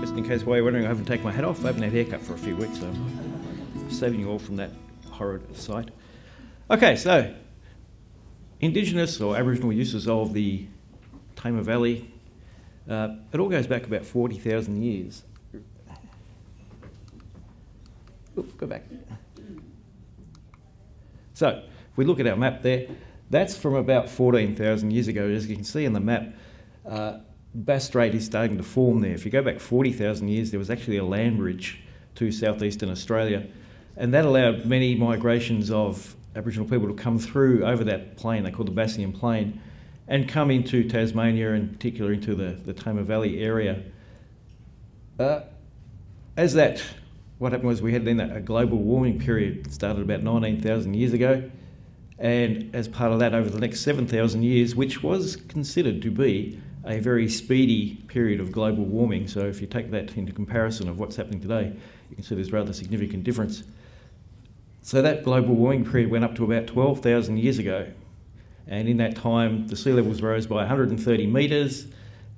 Just in case while you're wondering, I haven't taken my hat off. I haven't had a haircut for a few weeks, so I'm saving you all from that horrid sight. Okay, so Indigenous or Aboriginal uses of the Tamar Valley, uh, it all goes back about 40,000 years. Go back. So, if we look at our map there, that's from about 14,000 years ago. As you can see in the map, uh, Bass Strait is starting to form there. If you go back 40,000 years, there was actually a land bridge to southeastern Australia, and that allowed many migrations of Aboriginal people to come through over that plain they call the Bassian Plain and come into Tasmania, in particular into the, the Tamar Valley area. Uh, as that, what happened was we had then a global warming period started about 19,000 years ago, and as part of that, over the next 7,000 years, which was considered to be a very speedy period of global warming. So if you take that into comparison of what's happening today, you can see there's rather significant difference. So that global warming period went up to about 12,000 years ago. And in that time, the sea levels rose by 130 metres,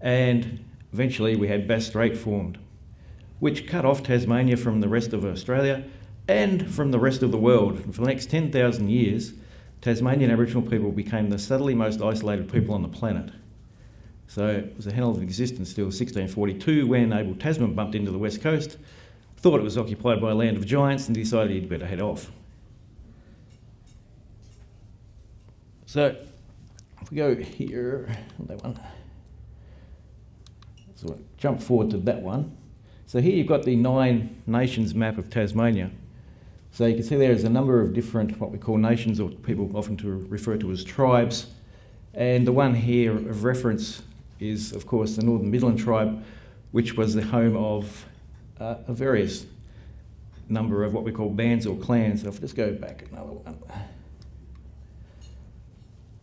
and eventually we had Bass Strait formed, which cut off Tasmania from the rest of Australia and from the rest of the world. And for the next 10,000 years, Tasmanian Aboriginal people became the subtly most isolated people on the planet. So it was a hell of an existence till 1642 when Abel Tasman bumped into the west coast, thought it was occupied by a land of giants, and decided he'd better head off. So if we go here, that one, so jump forward to that one. So here you've got the Nine Nations map of Tasmania. So you can see there is a number of different, what we call nations, or people often to refer to as tribes. And the one here of reference is, of course, the Northern Midland tribe, which was the home of uh, a various number of what we call bands or clans. So if I just go back another one.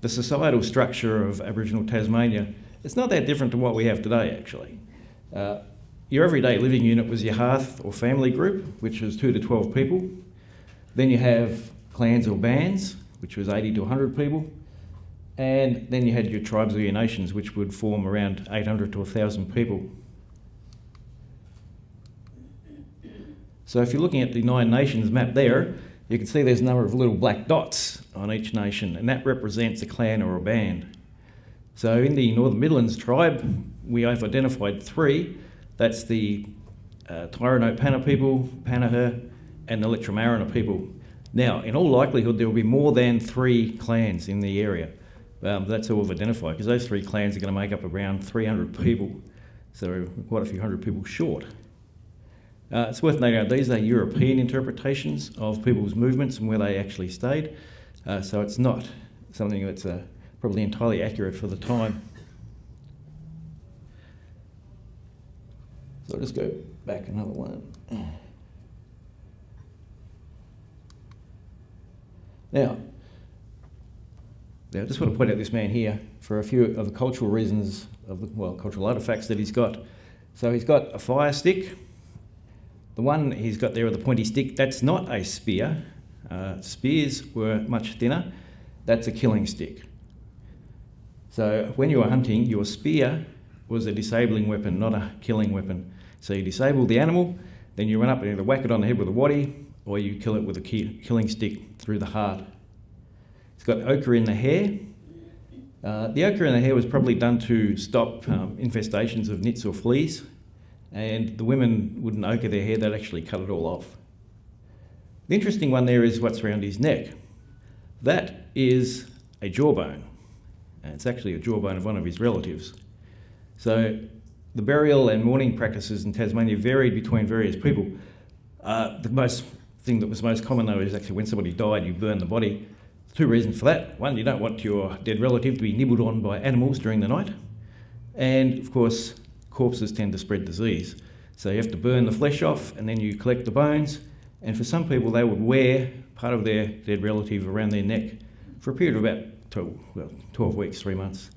The societal structure of Aboriginal Tasmania, it's not that different to what we have today, actually. Uh, your everyday living unit was your hearth or family group, which was 2 to 12 people. Then you have clans or bands, which was 80 to 100 people. And then you had your tribes or your nations, which would form around 800 to 1,000 people. So if you're looking at the Nine Nations map there, you can see there's a number of little black dots on each nation, and that represents a clan or a band. So in the Northern Midlands tribe, we have identified three. That's the uh, Pana people, Panaher, and the Letramarina people. Now, in all likelihood, there will be more than three clans in the area. Um, that's all we've identified because those three clans are going to make up around 300 people, so quite a few hundred people short. Uh, it's worth noting these are European interpretations of people's movements and where they actually stayed, uh, so it's not something that's uh, probably entirely accurate for the time. So I'll just go back another one. Now, I just want to point out this man here for a few of the cultural reasons of the, well, cultural artefacts that he's got. So he's got a fire stick. The one he's got there with the pointy stick, that's not a spear. Uh, spears were much thinner. That's a killing stick. So when you were hunting, your spear was a disabling weapon, not a killing weapon. So you disable the animal, then you run up and either whack it on the head with a waddy, or you kill it with a killing stick through the heart. It's got ochre in the hair. Uh, the ochre in the hair was probably done to stop um, infestations of nits or fleas, and the women wouldn't ochre their hair, they'd actually cut it all off. The interesting one there is what's around his neck. That is a jawbone, and it's actually a jawbone of one of his relatives. So the burial and mourning practices in Tasmania varied between various people. Uh, the most thing that was most common though is actually when somebody died, you burn the body. Two reasons for that. One, you don't want your dead relative to be nibbled on by animals during the night. And of course, corpses tend to spread disease. So you have to burn the flesh off and then you collect the bones. And for some people, they would wear part of their dead relative around their neck for a period of about 12, well, 12 weeks, three months.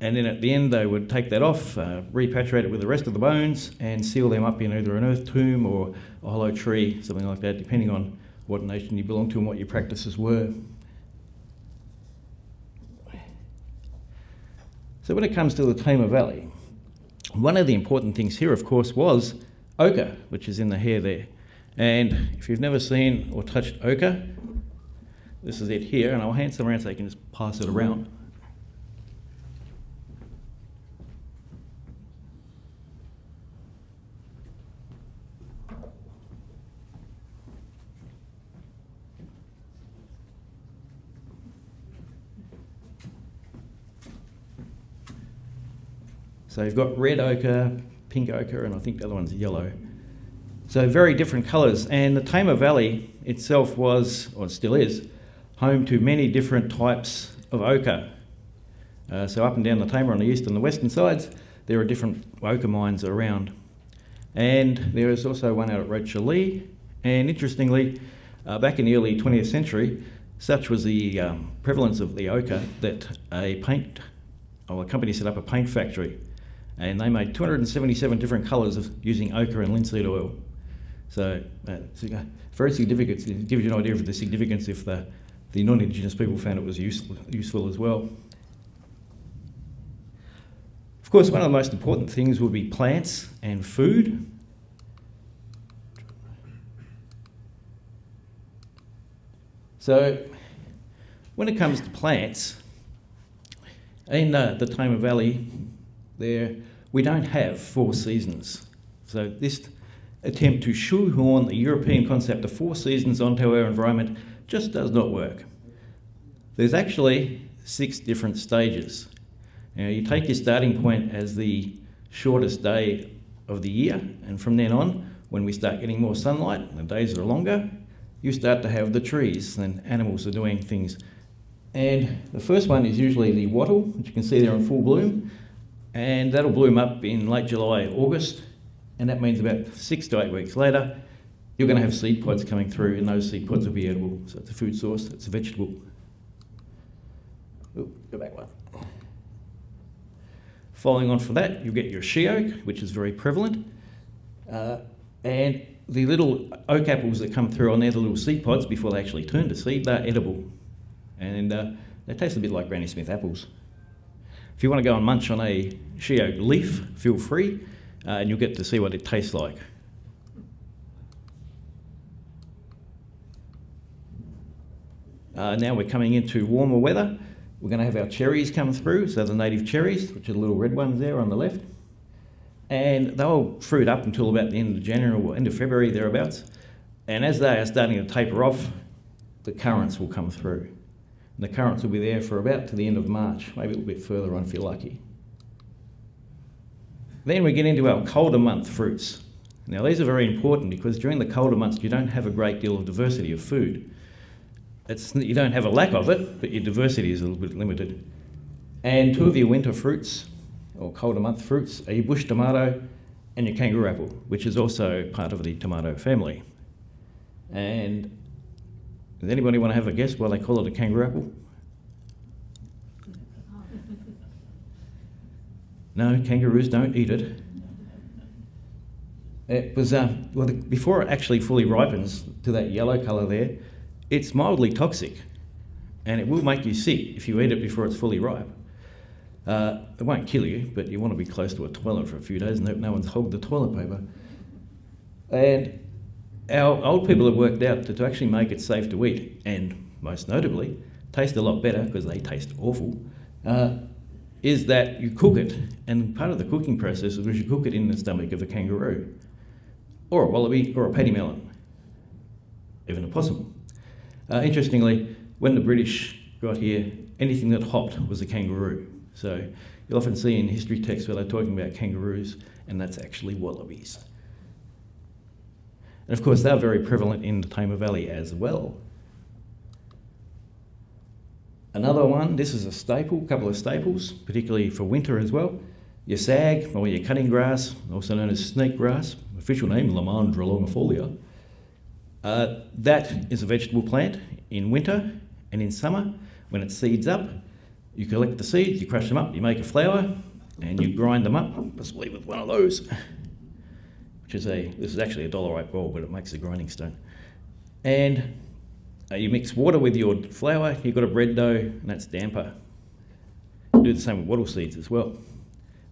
And then at the end, they would take that off, uh, repatriate it with the rest of the bones, and seal them up in either an earth tomb or a hollow tree, something like that, depending on what nation you belong to and what your practices were. So when it comes to the Tamar Valley, One of the important things here, of course, was ochre, which is in the hair there. And if you've never seen or touched ochre, this is it here, and I'll hand some around so you can just pass it around. So you've got red ochre, pink ochre, and I think the other one's yellow. So very different colours. And the Tamar Valley itself was, or still is, home to many different types of ochre. Uh, so up and down the Tamar on the east and the western sides, there are different ochre mines around. And there is also one out at Rocherlea. And interestingly, uh, back in the early 20th century, such was the um, prevalence of the ochre that a paint, or a company set up a paint factory and they made 277 different colours of using ochre and linseed oil. So uh, very significant. It gives you an idea of the significance if the, the non-Indigenous people found it was useful, useful as well. Of course, one of the most important things would be plants and food. So, when it comes to plants, in uh, the Tamar Valley, there we don't have four seasons. So this attempt to shoehorn the European concept of four seasons onto our environment just does not work. There's actually six different stages. Now you take your starting point as the shortest day of the year, and from then on, when we start getting more sunlight and the days are longer, you start to have the trees and animals are doing things. And the first one is usually the wattle, which you can see there in full bloom and that'll bloom up in late July, August, and that means about six to eight weeks later, you're going to have seed pods coming through, and those seed pods will be edible. So it's a food source, it's a vegetable. Ooh, go back one. Following on from that, you'll get your she oak, which is very prevalent, uh, and the little oak apples that come through on there, the little seed pods before they actually turn to seed, they're edible, and uh, they taste a bit like Granny Smith apples. If you want to go and munch on a she oak leaf, feel free, uh, and you'll get to see what it tastes like. Uh, now we're coming into warmer weather. We're going to have our cherries come through, so the native cherries, which are the little red ones there on the left. And they'll fruit up until about the end of January or end of February, thereabouts. And as they are starting to taper off, the currants will come through. And the currents will be there for about to the end of March, maybe a little bit further on if you're lucky. Then we get into our colder month fruits. Now, these are very important because during the colder months, you don't have a great deal of diversity of food. It's, you don't have a lack of it, but your diversity is a little bit limited. And two of your winter fruits, or colder month fruits, are your bush tomato and your kangaroo apple, which is also part of the tomato family. And does anybody want to have a guess why they call it a kangaroo apple? No, kangaroos don't eat it. It was uh, well before it actually fully ripens to that yellow colour there. It's mildly toxic, and it will make you sick if you eat it before it's fully ripe. Uh, it won't kill you, but you want to be close to a toilet for a few days and no one's hogged the toilet paper. And our old people have worked out that to actually make it safe to eat, and most notably, taste a lot better because they taste awful, uh, is that you cook it, and part of the cooking process is you cook it in the stomach of a kangaroo, or a wallaby, or a pademelon, even a possum. Uh, interestingly, when the British got here, anything that hopped was a kangaroo. So you'll often see in history texts where they're talking about kangaroos, and that's actually wallabies. And of course, they're very prevalent in the Tamar Valley as well. Another one, this is a staple, a couple of staples, particularly for winter as well. Your sag, or your cutting grass, also known as snake grass, official name Lomandra longifolia. Uh, that is a vegetable plant in winter and in summer. When it seeds up, you collect the seeds, you crush them up, you make a flour, and you grind them up, possibly with one of those which is a, this is actually a dolerite ball, but it makes a grinding stone. And uh, you mix water with your flour, you've got a bread dough, and that's damper. Do the same with wattle seeds as well,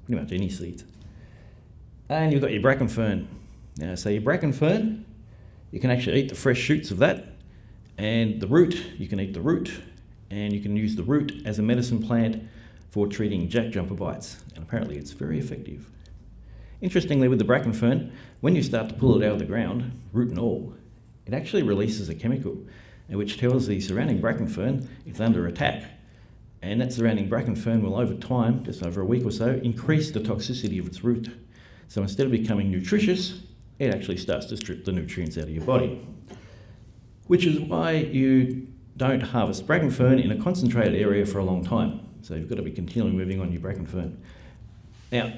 pretty much any seeds. And you've got your bracken fern. Now, so your bracken fern, you can actually eat the fresh shoots of that, and the root, you can eat the root, and you can use the root as a medicine plant for treating jack jumper bites, and apparently it's very effective. Interestingly, with the bracken fern, when you start to pull it out of the ground, root and all, it actually releases a chemical uh, which tells the surrounding bracken fern it's under attack. And that surrounding bracken fern will, over time, just over a week or so, increase the toxicity of its root. So instead of becoming nutritious, it actually starts to strip the nutrients out of your body. Which is why you don't harvest bracken fern in a concentrated area for a long time. So you've got to be continually moving on your bracken fern. Now,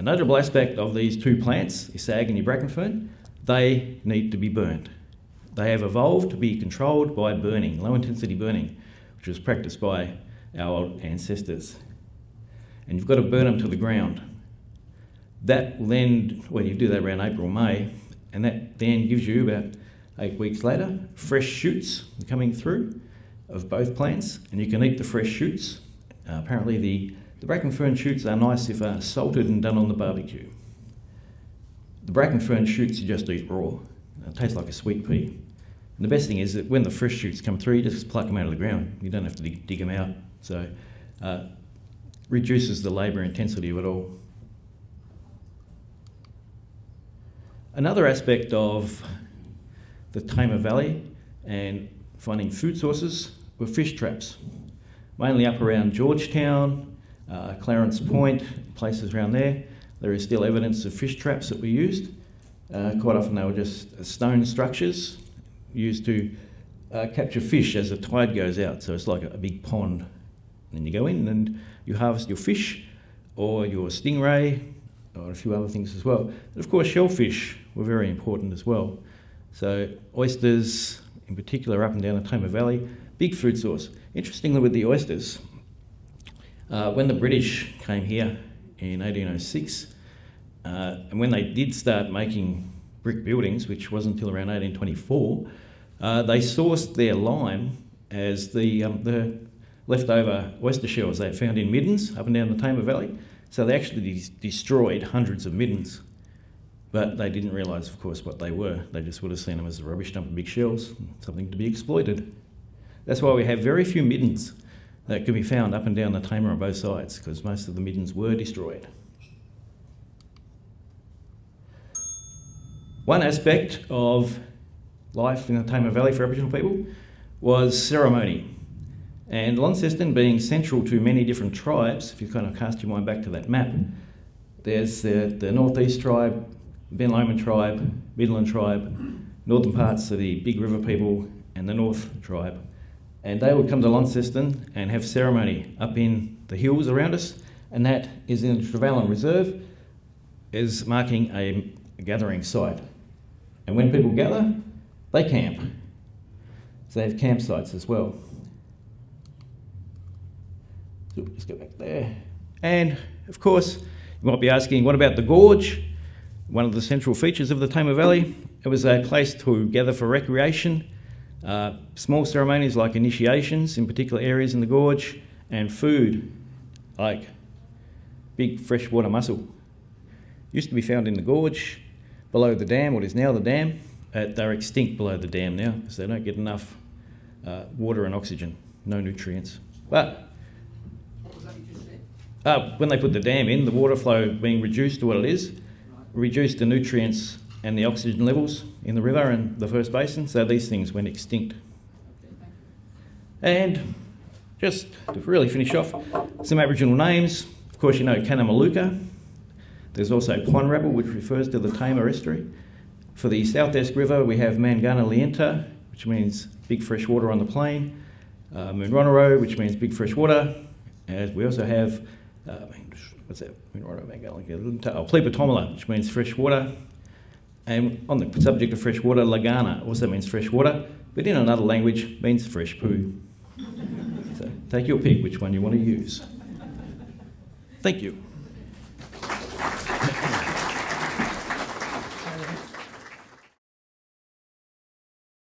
a notable aspect of these two plants, your sag and your bracken fern, they need to be burned. They have evolved to be controlled by burning, low intensity burning, which was practiced by our ancestors. And you've got to burn them to the ground. That then, well, you do that around April, May, and that then gives you about eight weeks later fresh shoots coming through of both plants, and you can eat the fresh shoots. Uh, apparently, the, the bracken fern shoots are nice if uh, salted and done on the barbecue. The bracken fern shoots you just eat raw. It tastes like a sweet pea. And the best thing is that when the fresh shoots come through, you just pluck them out of the ground. You don't have to dig, dig them out. So, uh, reduces the labour intensity of it all. Another aspect of the Tamar Valley and finding food sources were fish traps, mainly up around Georgetown, uh, Clarence Point, places around there. There is still evidence of fish traps that were used. Uh, quite often they were just stone structures used to uh, capture fish as the tide goes out. So it's like a, big pond. And you go in and you harvest your fish or your stingray or a few other things as well. And of course, shellfish were very important as well. So oysters, in particular, up and down the Tamar Valley, big food source. Interestingly, with the oysters, uh, when the British came here in 1806, uh, and when they did start making brick buildings, which wasn't until around 1824, uh, they sourced their lime as the, um, the leftover oyster shells they found in middens up and down the Tamar Valley. So they actually des- destroyed hundreds of middens. But they didn't realise, of course, what they were. They just would have seen them as a rubbish dump of big shells, something to be exploited. That's why we have very few middens that can be found up and down the Tamar on both sides, because most of the middens were destroyed. One aspect of life in the Tamar Valley for Aboriginal people was ceremony. And Launceston being central to many different tribes, if you kind of cast your mind back to that map, there's the, the Northeast tribe, Ben Lomond tribe, Midland tribe, northern parts of the Big River people, and the North tribe. And they would come to Launceston and have ceremony up in the hills around us, and that is in the Trevallyn Reserve, is marking a, gathering site. And when people gather, they camp. So they have campsites as well. So just go back there. And of course, you might be asking, what about the gorge? One of the central features of the Tamar Valley. It was a place to gather for recreation, uh, small ceremonies like initiations in particular areas in the gorge, and food like big freshwater mussel. Used to be found in the gorge below the dam, what is now the dam. Uh, they're extinct below the dam now because they don't get enough uh, water and oxygen, no nutrients. But uh, when they put the dam in, the water flow being reduced to what it is, reduced the nutrients and the oxygen levels in the river and the first basin, so these things went extinct. And just to really finish off, some Aboriginal names. Of course, you know Kanamaluka, there's also Ponrabbel, which refers to the Tamar estuary. For the South Esk River, we have Mangana Lienta, which means big fresh water on the plain. Uh, which means big fresh water. As we also have, uh, what's that? Moonronero, Mangana Lienta. Oh, Pleepatomala, which means fresh water. And on the subject of fresh water, Lagana also means fresh water, but in another language means fresh poo. so take your pick which one you want to use. Thank you.